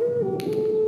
Ooh.